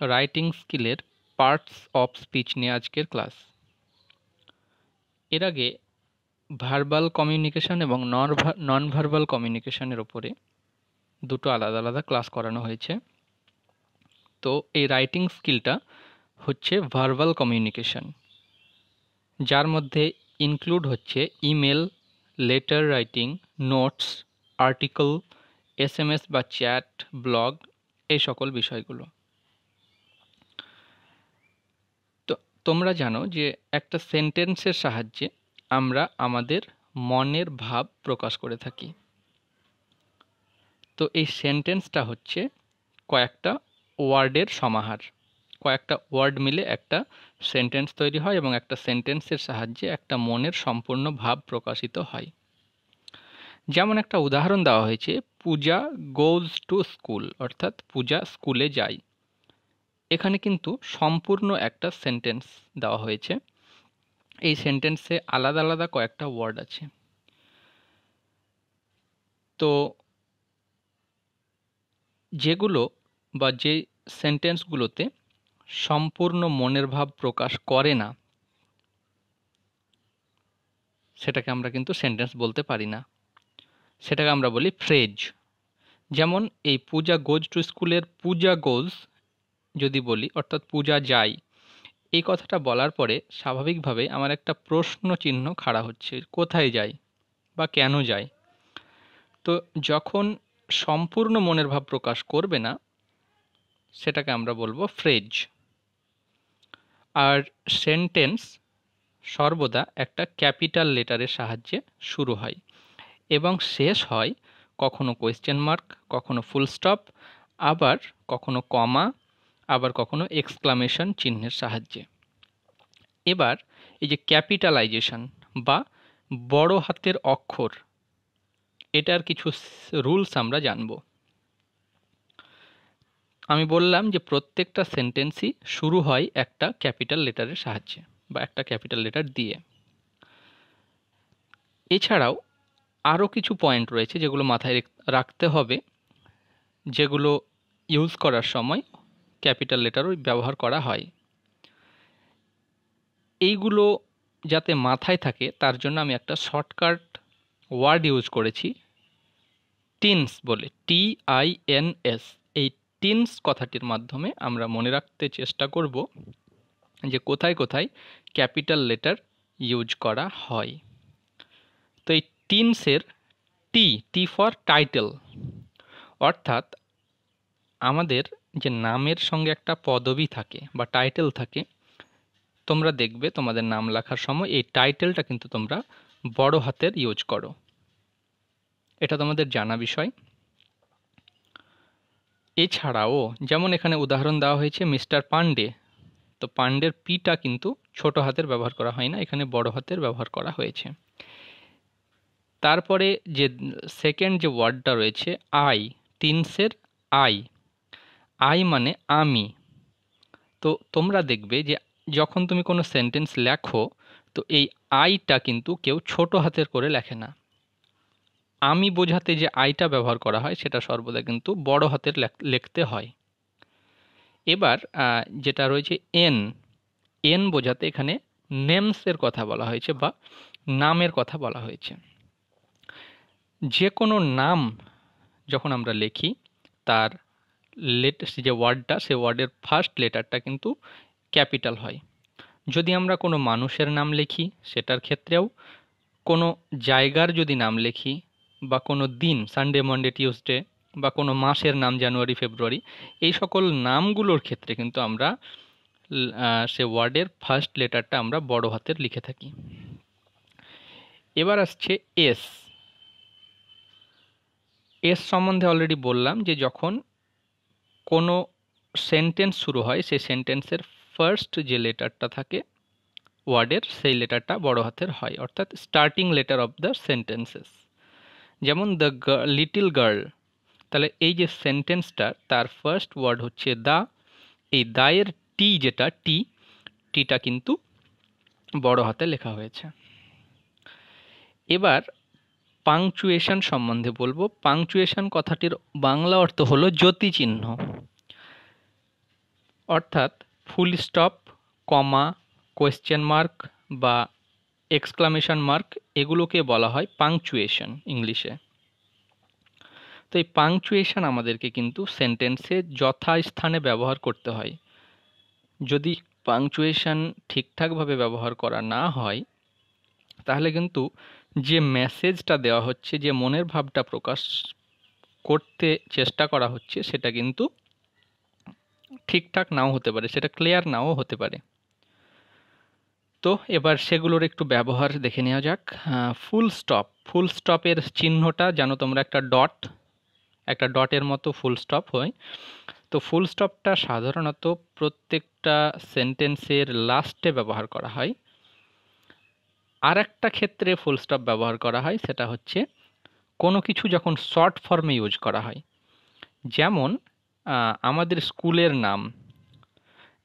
Writing স্কিলের parts of speech নিয়ে আজকের ক্লাস এর আগে ভার্বাল কমিউনিকেশন এবং নন ভার্বাল কমিউনিকেশনের ওপরে দুটো আলাদা আলাদা ক্লাস করানো হয়েছে। তো এই রাইটিং স্কিলটা হচ্ছে ভার্বাল কমিউনিকেশন যার মধ্যে ইনক্লুড হচ্ছে email letter writing notes article S M S বা চ্যাট ব্লগ এই সকল বিষয়গুলো তো তোমরা জানো যে একটা সেন্টেন্সের সাহায্যে আমরা আমাদের মনের ভাব প্রকাশ করে থাকি। তো এই সেন্টেন্সটা হচ্ছে কয়েকটা ওয়ার্ডের সমাহার। কয়েকটা ওয়ার্ড মিলে একটা সেন্টেন্স তৈরি হয় এবং একটা সেন্টেন্সের সাহায্যে একটা মনের সম্পূর্ণ ভাব প্রকাশিত হয়। যেমন একটা উদাহরণ দেওয়া হয়েছে, পূজা গোজ টু স্কুল অর্থাৎ পূজা স্কুলে যায়। এখানে কিন্তু সম্পূর্ণ একটা সেন্টেন্স দেওয়া হয়েছে। এই সেন্টেন্সে আলাদা আলাদা কয়েকটা ওয়ার্ড আছে। তো যেগুলো বা যে সেন্টেন্সগুলোতে সম্পূর্ণ মনের ভাব প্রকাশ করে না, সেটাকে আমরা কিন্তু সেন্টেন্স বলতে পারি না। সেটাকে আমরা বলি ফ্রেজ যেমন এই পূজা গোজ টু স্কুলের পূজা গোজ যদি বলি, অর্থাৎ পূজা যাই, এই কথাটা বলার পরে স্বাভাবিকভাবে আমার একটা প্রশ্ন চিহ্ন খাড়া হচ্ছে, কোথায় যাই বা কেন যাই? তো যখন সম্পূর্ণ মনের ভাব প্রকাশ করবে না, সেটাকে আমরা বলব ফ্রেজ। আর সেন্টেন্স সর্বদা একটা ক্যাপিটাল লেটারের সাহায্যে শুরু হয় এবং শেষ হয় কখনো কোয়েশ্চেন মার্ক কখনো ফুল স্টপ আবার কখনো কমা আবার কখনো এক্সক্লামেশন চিহ্নের সাহায্যে। এবার এই যে ক্যাপিটালাইজেশন বা বড় হাতের অক্ষর, এটার কিছু রুলস আমরা জানব। আমি বললাম যে প্রত্যেকটা সেন্টেন্সই শুরু হয় একটা ক্যাপিটাল লেটারের সাহায্যে বা একটা ক্যাপিটাল লেটার দিয়ে। এছাড়াও আরও কিছু পয়েন্ট রয়েছে যেগুলো মাথায় রাখতে হবে, যেগুলো ইউজ করার সময় ক্যাপিটাল লেটারও ব্যবহার করা হয়। এইগুলো যাতে মাথায় থাকে, তার জন্য আমি একটা শর্টকাট ওয়ার্ড ইউজ করেছি। টিনস বলে, টি আই এন এস। এই টিনস কথাটির মাধ্যমে আমরা মনে রাখতে চেষ্টা করব যে কোথায় কোথায় ক্যাপিটাল লেটার ইউজ করা হয়। তো এই টিনসের টি টি ফর টাইটেল, অর্থাৎ আমাদের যে নামের সঙ্গে একটা পদবি থাকে বা টাইটেল থাকে, তোমরা দেখবে তোমাদের নাম লেখার সময় এই টাইটেলটা কিন্তু তোমরা বড় হাতের ইউজ করো। এটা তোমাদের জানা বিষয়। এছাড়াও যেমন এখানে উদাহরণ দেওয়া হয়েছে মিস্টার পান্ডে তো পান্ডের পিটা কিন্তু ছোট হাতের ব্যবহার করা হয় না, এখানে বড় হাতের ব্যবহার করা হয়েছে। তারপরে যে সেকেন্ড যে ওয়ার্ডটা রয়েছে আই তিনসের আই আই মানে আমি। তো তোমরা দেখবে যে যখন তুমি কোনো সেন্টেন্স লেখো, তো এই আইটা কিন্তু কেউ ছোট হাতের করে লেখে না। আমি বোঝাতে যে আইটা ব্যবহার করা হয়, সেটা সর্বদা কিন্তু বড় হাতের লিখতে হয়। এবার যেটা রয়েছে এন এন বোঝাতে এখানে নেমসের কথা বলা হয়েছে বা নামের কথা বলা হয়েছে। যে কোনো নাম যখন আমরা লিখি, তার লেট যে ওয়ার্ডটা সে ওয়ার্ডের ফার্স্ট লেটারটা কিন্তু ক্যাপিটাল হয়। যদি আমরা কোনো মানুষের নাম লিখি, সেটার ক্ষেত্রেও কোনো জায়গার যদি নাম লিখি বা কোনো দিন সানডে মন্ডে টিউসডে বা কোনো মাসের নাম জানুয়ারি ফেব্রুয়ারি এই সকল নামগুলোর ক্ষেত্রে কিন্তু আমরা সে ওয়ার্ডের ফার্স্ট লেটারটা আমরা বড় হাতের লিখে থাকি। এবার আসছে এস এস সম্বন্ধে অলরেডি বললাম যে যখন কোনো সেন্টেন্স শুরু হয়, সেই সেন্টেন্সের ফার্স্ট যে লেটারটা থাকে ওয়ার্ডের সেই লেটারটা বড় হাতের হয়, অর্থাৎ starting letter of the sentences যেমন দ্য লিটিল গার্ল তাহলে এই যে সেন্টেন্সটা তার ফার্স্ট ওয়ার্ড হচ্ছে দা, এই দায়ের টি যেটা টি টিটা কিন্তু বড় হাতে লেখা হয়েছে। এবার পাংচুয়েশন সম্বন্ধে বলব। পাংচুয়েশন কথাটির বাংলা অর্থ হলো জ্যোতি চিহ্ন অর্থাৎ full stop comma question mark বা এক্সক্লামেশন মার্ক এগুলোকে বলা হয় পাংচুয়েশন ইংলিশে। তো এই পাংচুয়েশন আমাদেরকে কিন্তু সেন্টেন্সে যথাস্থানে ব্যবহার করতে হয়। যদি পাংচুয়েশন ঠিকঠাকভাবে ব্যবহার করা না হয় তাহলে কিন্তু যে মেসেজটা দেওয়া হচ্ছে, যে মনের ভাবটা প্রকাশ করতে চেষ্টা করা হচ্ছে, সেটা কিন্তু ঠিকঠাক নাও হতে পারে, সেটা ক্লিয়ার নাও হতে পারে। তো এবার সেগুলোর একটু ব্যবহার দেখে নেওয়া যাক। ফুল স্টপ ফুল স্টপের চিহ্নটা জানো তোমরা, একটা ডট একটা ডটের মতো ফুল স্টপ হয়। তো ফুল স্টপটা সাধারণত প্রত্যেকটা সেন্টেন্সের লাস্টে ব্যবহার করা হয়। আর একটা ক্ষেত্রে ফুল স্টপ ব্যবহার করা হয়, সেটা হচ্ছে কোনো কিছু যখন শর্ট ফর্মে ইউজ করা হয়, যেমন আমাদের স্কুলের নাম,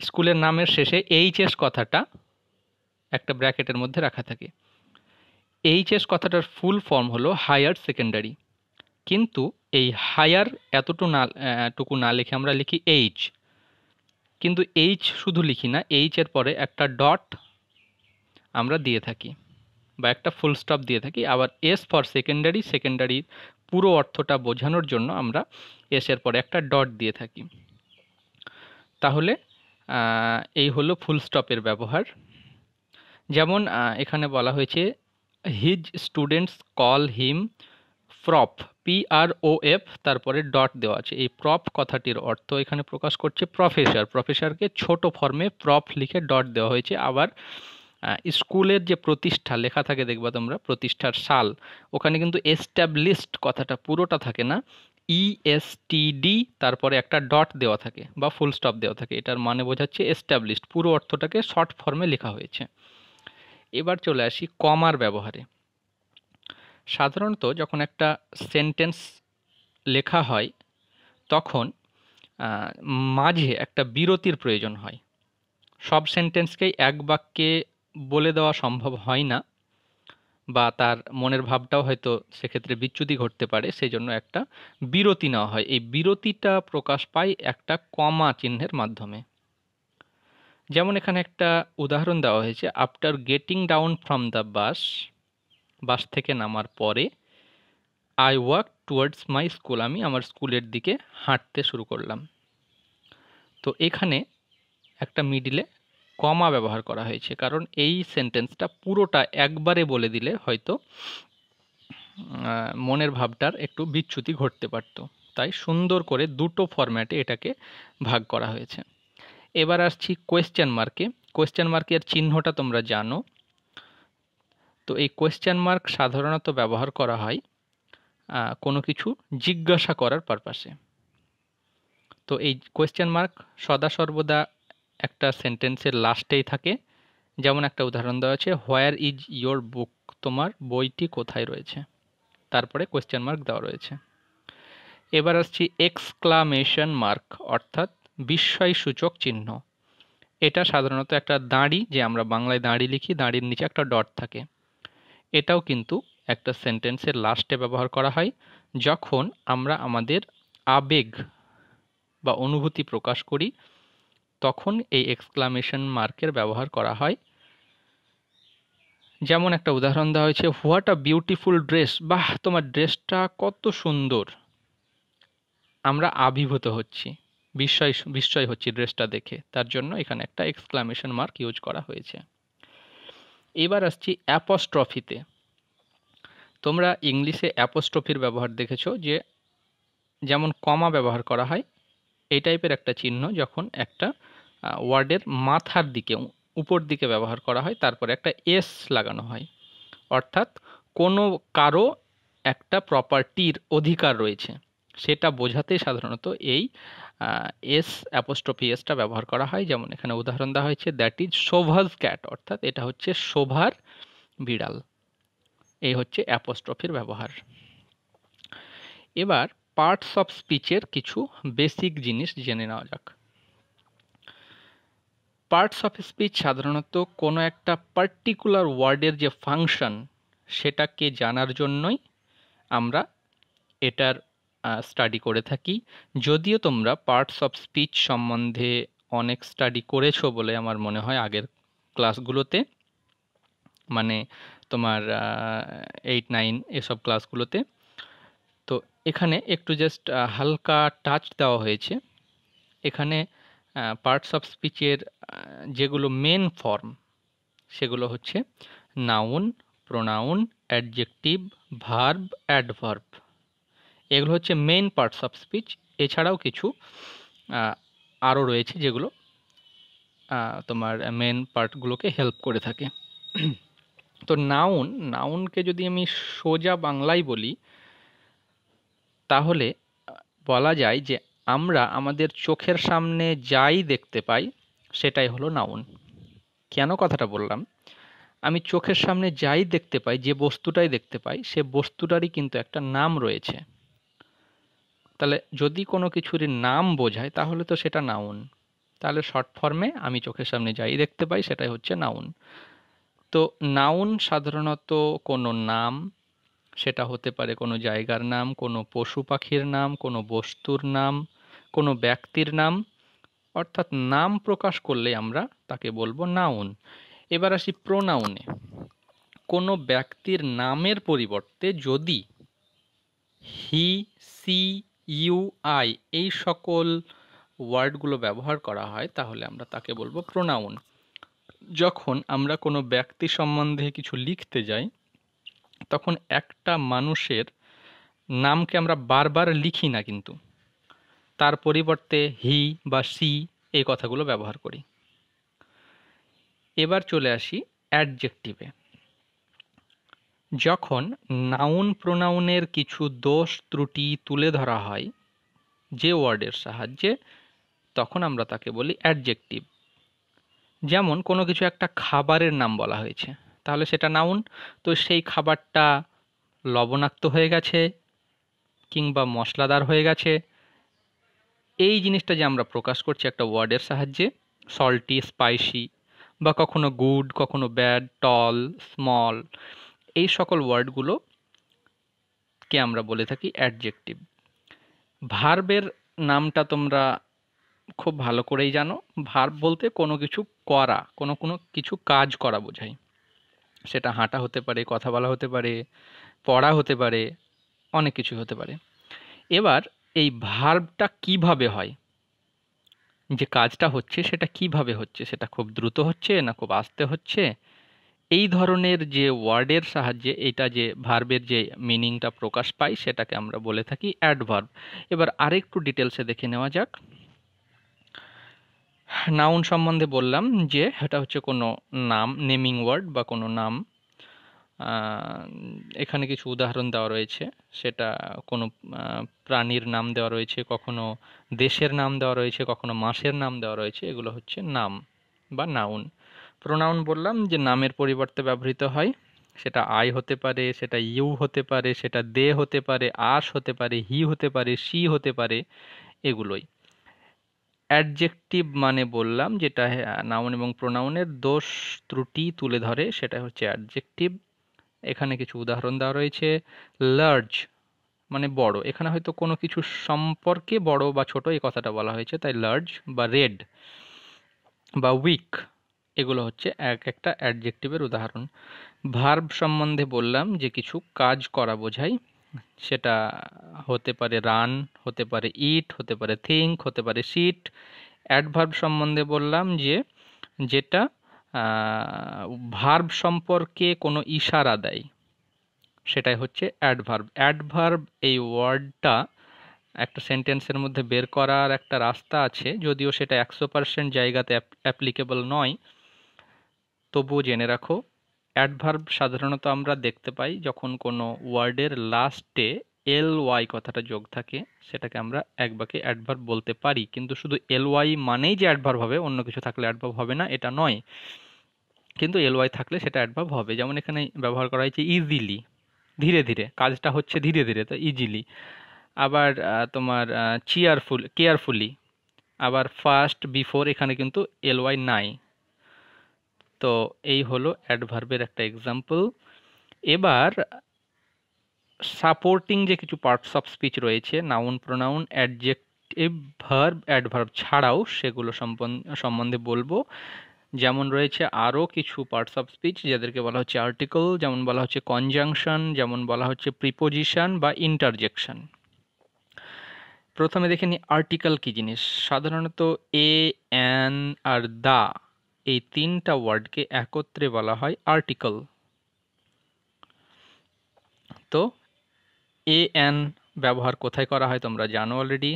স্কুলের নামের শেষে এইচএস কথাটা একটা ব্র্যাকেটের মধ্যে রাখা থাকে। এইচএস কথাটার ফুল ফর্ম হলো হায়ার সেকেন্ডারি কিন্তু এই হায়ার এতটুকু না টুকু না লিখে আমরা লিখি এইচ কিন্তু এইচ শুধু লিখি না এইচের পরে একটা ডট আমরা দিয়ে থাকি। বা একটা ফুল স্টপ দিয়ে থাকি। আবার এস ফর সেকেন্ডারি সেকেন্ডারির পুরো অর্থটা বোঝানোর জন্য আমরা এসের পরে একটা ডট দিয়ে থাকি। তাহলে এই হলো ফুল স্টপের ব্যবহার। যেমন এখানে বলা হয়েছে his students call him prop P R O F তারপরে ডট দেওয়া আছে। এই প্রপ কথাটির অর্থ এখানে প্রকাশ করছে প্রফেসর প্রফেসরকে ছোট ফর্মে প্রপ লিখে ডট দেওয়া হয়েছে। আবার স্কুলের যে প্রতিষ্ঠা, লেখা থাকে দেখবা তোমরা, প্রতিষ্ঠার সাল, ওখানে কিন্তু এস্টাবলিশড কথাটা পুরোটা থাকে না ইএসটিডি e তারপরে একটা ডট দেওয়া থাকে বা ফুল স্টপ দেওয়া থাকে, এটার মানে বোঝাচ্ছে এস্টাবলিশড পুরো অর্থটাকে শর্ট ফর্মে লেখা হয়েছে। এবার চলে আসি কমার ব্যবহারে। সাধারণত যখন একটা সেন্টেন্স লেখা হয়, তখন মাঝে একটা বিরতির প্রয়োজন হয়। সব সেন্টেন্সকেই এক বাক্যে বলে দেওয়া সম্ভব হয় না, বা তার মনের ভাবটাও হয়তো সেক্ষেত্রে বিচ্যুতি ঘটতে পারে, সেই জন্য একটা বিরতি নেওয়া হয়। এই বিরতিটা প্রকাশ পায় একটা কমা চিহ্নের মাধ্যমে। যেমন এখানে একটা উদাহরণ দেওয়া হয়েছে after getting down from the bus bus থেকে নামার পরে I walk towards my school আমি আমার স্কুলের দিকে হাঁটতে শুরু করলাম। তো এখানে একটা মিডিলে কমা ব্যবহার করা হয়েছে। কারণ এই সেন্টেন্সটা পুরোটা একবারে বলে দিলে হয়তো মনের ভাবটার একটু বিচ্যুতি ঘটতে পারত। তাই সুন্দর করে দুটো ফরম্যাটে এটাকে ভাগ করা হয়েছে। এবার আসছি কোয়েশ্চেন মার্কে কোয়েশ্চেন মার্কের চিহ্নটা তোমরা জানো। তো এই কোয়েশ্চেন মার্ক সাধারণত ব্যবহার করা হয় কোনো কিছু জিজ্ঞাসা করার পারপাসে তো এই কোয়েশ্চেন মার্ক সদা সর্বদা একটা সেন্টেন্সের লাস্টেই থাকে। যেমন একটা উদাহরণ দেওয়া আছে হোয়ার ইজ ইয়োর বুক তোমার বইটি কোথায় রয়েছে? তারপরে কোয়েশ্চেন মার্ক দেওয়া রয়েছে। এবার আসছি এক্সক্লামেশন মার্ক অর্থাৎ বিস্ময় সূচক চিহ্ন। এটা সাধারণত একটা দাঁড়ি, যে আমরা বাংলায় দাঁড়ি লিখি, দাঁড়ির নিচে একটা ডট থাকে। এটাও কিন্তু একটা সেন্টেন্সের লাস্টে ব্যবহার করা হয়, যখন আমরা আমাদের আবেগ বা অনুভূতি প্রকাশ করি তখন এই এক্সক্লামেশন মার্কের ব্যবহার করা হয়। যেমন একটা উদাহরণ দেওয়া হয়েছে হোয়াট আ বিউটিফুল ড্রেস বাহ, তোমার ড্রেসটা কত সুন্দর। আমরা আবির্ভূত হচ্ছি, বিস্ময় বিস্ময় হচ্ছি ড্রেসটা দেখে। তার জন্য এখানে একটা এক্সক্লামেশন মার্ক ইউজ করা হয়েছে। এবার আসছি অ্যাপস্ট্রফিতে তোমরা ইংলিশে অ্যাপোস্ট্রফির ব্যবহার দেখেছ যে, যেমন কমা ব্যবহার করা হয়, এই টাইপের একটা চিহ্ন যখন একটা ওয়ার্ডের মাথার দিকে, উপর দিকে ব্যবহার করা হয়, তারপরে একটা এস লাগানো হয়। অর্থাৎ কোনো কারও একটা প্রপার্টির অধিকার রয়েছে, সেটা বোঝাতে সাধারণত এই এস অ্যাপোস্ট্রফি এসটা ব্যবহার করা হয়। যেমন এখানে উদাহরণ দেওয়া হয়েছে দ্যাট ইজ শোভাজ ক্যাট অর্থাৎ এটা হচ্ছে শোভার বিড়াল। এই হচ্ছে অ্যাপোস্ট্রফির ব্যবহার। এবার পার্টস অফ স্পিচের কিছু বেসিক জিনিস জেনে নেওয়া যাক। পার্টস অফ স্পিচ সাধারণত কোনো একটা পার্টিকুলার ওয়ার্ডের যে ফাংশন সেটাকে জানার জন্যই আমরা এটার স্টাডি করে থাকি। যদিও তোমরা পার্টস অফ স্পিচ সম্বন্ধে অনেক স্টাডি করেছ বলে আমার মনে হয় আগের ক্লাসগুলোতে মানে তোমার এইট নাইন এসব ক্লাসগুলোতে তো এখানে একটু জাস্ট হালকা টাচ দেওয়া হয়েছে। এখানে পার্টস অফ স্পিচের যেগুলো মেন ফর্ম সেগুলো হচ্ছে noun pronoun adjective verb adverb এগুলো হচ্ছে মেন পার্টস অফ স্পিচ এছাড়াও কিছু আরও রয়েছে যেগুলো তোমার মেন পার্টগুলোকে হেল্প করে থাকে। তো নাউন নাউনকে যদি আমি সোজা বাংলায় বলি, তাহলে বলা যায় যে আমরা আমাদের চোখের সামনে যাই দেখতে পাই, সেটাই হলো নাউন কেন কথাটা বললাম? আমি চোখের সামনে যাই দেখতে পাই, যে বস্তুটাই দেখতে পাই, সে বস্তুটারই কিন্তু একটা নাম রয়েছে। তাহলে যদি কোনো কিছুর নাম বোঝায়, তাহলে তো সেটা নাউন তাহলে শর্ট ফর্মে আমি চোখের সামনে যাই দেখতে পাই, সেটাই হচ্ছে নাউন তো নাউন সাধারণত কোনো নাম সেটা হতে পারে কোনো জায়গার নাম, কোনো পশু পাখির নাম, কোনো বস্তুর নাম, কোনো ব্যক্তির নাম। অর্থাৎ নাম প্রকাশ করলে আমরা তাকে বলব নাউন এবার আসি প্রোনাউনে কোনো ব্যক্তির নামের পরিবর্তে যদি হি সি ইউ আই এই সকল ওয়ার্ডগুলো ব্যবহার করা হয়, তাহলে আমরা তাকে বলব প্রোনাউন যখন আমরা কোনো ব্যক্তি সম্বন্ধে কিছু লিখতে যাই তখন একটা মানুষের নামকে আমরা বারবার লিখি না কিন্তু। তার পরিবর্তে হি বা সি এই কথাগুলো ব্যবহার করি। এবার চলে আসি অ্যাডজেক্টিভে। যখন নাউন প্রোনাউনের কিছু দোষ ত্রুটি তুলে ধরা হয় যে ওয়ার্ডের সাহায্যে, তখন আমরা তাকে বলি অ্যাডজেক্টিভ। যেমন কোনো কিছু একটা খাবারের নাম বলা হয়েছে। তাহলে সেটা নাউন। তো সেই খাবারটা লবণাক্ত হয়ে গেছে কিংবা মশলাদার হয়ে গেছে। এই জিনিসটা যে আমরা প্রকাশ করছি একটা ওয়ার্ডের সাহায্যে সল্টি স্পাইসি বা কখনো গুড কখনো ব্যাড টল স্মল এই সকল ওয়ার্ডগুলো কে আমরা বলে থাকি অ্যাডজেক্টিভ ভার্বের নামটা তোমরা খুব ভালো করেই জানো। ভার্ব বলতে কোনো কিছু করা, কোনো কোনো কিছু কাজ করা বোঝায়। সেটা হাঁটা হতে পারে, কথা বলা হতে পারে, পড়া হতে পারে, অনেক কিছু হতে পারে। এবার এই ভার্বটা কীভাবে হয়? যে কাজটা হচ্ছে সেটা কীভাবে হচ্ছে? সেটা খুব দ্রুত হচ্ছে না খুব আস্তে হচ্ছে? এই ধরনের যে ওয়ার্ডের সাহায্যে এটা যে ভার্বের যে মিনিংটা প্রকাশ পায় সেটাকে আমরা বলে থাকি অ্যাডভার্ব। এবার আরেকটু ডিটেলসে দেখে নেওয়া যাক। নাউন সম্বন্ধে বললাম যে, এটা হচ্ছে কোনো নাম নেমিং ওয়ার্ড বা কোনো নাম। এখানে কিছু উদাহরণ দেওয়া রয়েছে। সেটা কোনো প্রাণীর নাম দেওয়া রয়েছে, কখনো দেশের নাম দেওয়া রয়েছে, কখনো মাসের নাম দেওয়া রয়েছে, এগুলো হচ্ছে নাম বা নাউন প্রোনাউন বললাম যে, নামের পরিবর্তে ব্যবহৃত হয়। সেটা আই হতে পারে, সেটা ইউ হতে পারে, সেটা দে হতে পারে আস হতে পারে হি হতে পারে সি হতে পারে, এগুলোই। অ্যাডজেক্টিভ মানে বললাম, যেটা নাউন এবং প্রোনাউনের দোষ ত্রুটি তুলে ধরে সেটা হচ্ছে অ্যাডজেক্টিভ। এখানে কিছু উদাহরণ দেওয়া রয়েছে লার্জ মানে বড়। এখানে হয়তো কোনো কিছু সম্পর্কে বড় বা ছোট এই কথাটা বলা হয়েছে, তাই লার্জ বা রেড বা উইক এগুলো হচ্ছে এক একটা অ্যাডজেক্টিভের উদাহরণ। ভার্ব সম্বন্ধে বললাম যে কিছু কাজ করা বোঝায়। সেটা হতে পারে রান হতে পারে ইট হতে পারে থিঙ্ক হতে পারে সিট অ্যাডভার্ব সম্বন্ধে বললাম যে, যেটা ভার্ব সম্পর্কে কোনো ইশারা দেয়, সেটাই হচ্ছে অ্যাডভার্ব অ্যাডভার্ব এই ওয়ার্ডটা একটা সেন্টেন্সের মধ্যে বের করার একটা রাস্তা আছে, যদিও সেটা একশো পার্সেন্ট জায়গাতে অ্যাপ্লিকেবল নয়। তবুও জেনে রাখো অ্যাডভার্ব সাধারণত আমরা দেখতে পাই যখন কোনো ওয়ার্ডের লাস্টে এল ওয়াই কথাটা যোগ থাকে, সেটাকে আমরা এক বাকে অ্যাডভার্ব বলতে পারি। কিন্তু শুধু এল ওয়াই মানেই যে অ্যাডভার্ব হবে, অন্য কিছু থাকলে অ্যাডভার্ব হবে না, এটা নয়। কিন্তু এল ওয়াই থাকলে সেটা অ্যাডভার্ব হবে। যেমন এখানে ব্যবহার করা হয়েছে ইজিলি ধীরে ধীরে। কাজটা হচ্ছে ধীরে ধীরে, তো ইজিলি আবার তোমার চিয়ারফুল কেয়ারফুলি আবার ফার্স্ট বিফোর এখানে কিন্তু এল ওয়াই নাই। তো এই হলো অ্যাডভার্বের একটা এক্সাম্পল এবার সাপোর্টিং যে কিছু পার্টস অফ স্পিচ রয়েছে noun pronoun adjective verb adverb ছাড়াও সেগুলো সম্বন্ধে বলব। যেমন রয়েছে আরও কিছু পার্টস অফ স্পিচ যাদেরকে বলা হচ্ছে আর্টিকল যেমন বলা হচ্ছে কনজাংশন যেমন বলা হচ্ছে প্রিপোজিশন বা ইন্টারজেকশন প্রথমে দেখে নিই আর্টিকেল কী জিনিস? সাধারণত এ অ্যান আর দা এই তিনটা ওয়ার্ডকে একত্রে বলা হয় আর্টিকল। তো, এ অ্যান ব্যবহার কোথায় করা হয় তোমরা জানো অলরেডি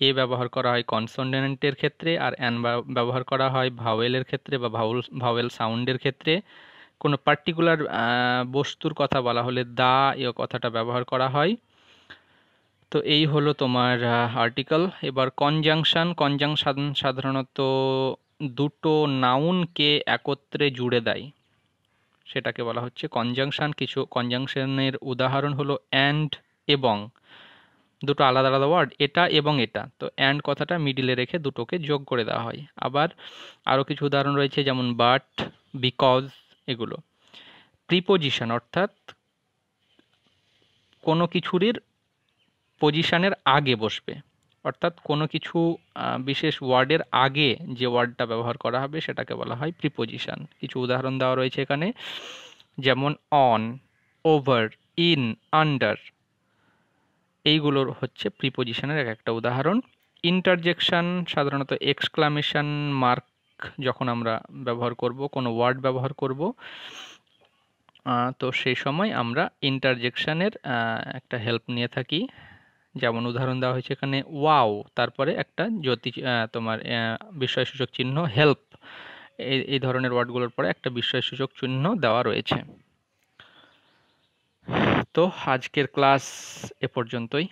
এ ব্যবহার করা হয় কনসোনেন্টের ক্ষেত্রে আর অ্যান ব্যবহার করা হয় ভাওয়েলের ক্ষেত্রে বা ভাউল ভাওয়েল সাউন্ডের ক্ষেত্রে। কোনো পার্টিকুলার বস্তুর কথা বলা হলে দা এ কথাটা ব্যবহার করা হয়। তো এই হলো তোমার আর্টিকেল এবার কনজাংশন কনজাংশন সাধারণত দুটো নাউনকে একত্রে জুড়ে দেয়। সেটাকে বলা হচ্ছে কনজাংশন কিছু কনজাংশনের উদাহরণ হলো অ্যান্ড এবং। দুটো আলাদা আলাদা ওয়ার্ড এটা এবং এটা। তো অ্যান্ড কথাটা মিডিলে রেখে দুটোকে যোগ করে দেওয়া হয়। আবার আরও কিছু উদাহরণ রয়েছে, যেমন বাট বিকজ এগুলো। প্রিপোজিশন অর্থাৎ কোনো কিছুরই পজিশানের আগে বসবে। অর্থাৎ কোনো কিছু বিশেষ ওয়ার্ডের আগে যে ওয়ার্ডটা ব্যবহার করা হবে সেটাকে বলা হয় প্রিপোজিশন কিছু উদাহরণ দেওয়া রয়েছে এখানে, যেমন অন ওভার ইন আন্ডার এইগুলোর হচ্ছে প্রিপোজিশনের এক একটা উদাহরণ। ইন্টারজেকশান সাধারণত এক্সক্লামেশন মার্ক যখন আমরা ব্যবহার করব, কোনো ওয়ার্ড ব্যবহার করব তো সেই সময় আমরা ইন্টারজেকশানের একটা হেল্প নিয়ে থাকি। যেমন উদাহরণ দেওয়া হয়েছে এখানে, ওয়াও তারপরে একটা জ্যোতি তোমার বিস্ময়সূচক চিহ্ন, হেল্প এই ধরনের ওয়ার্ডগুলোর পরে একটা বিস্ময়সূচক চিহ্ন দেওয়া রয়েছে। তো আজকের ক্লাস এ পর্যন্তই।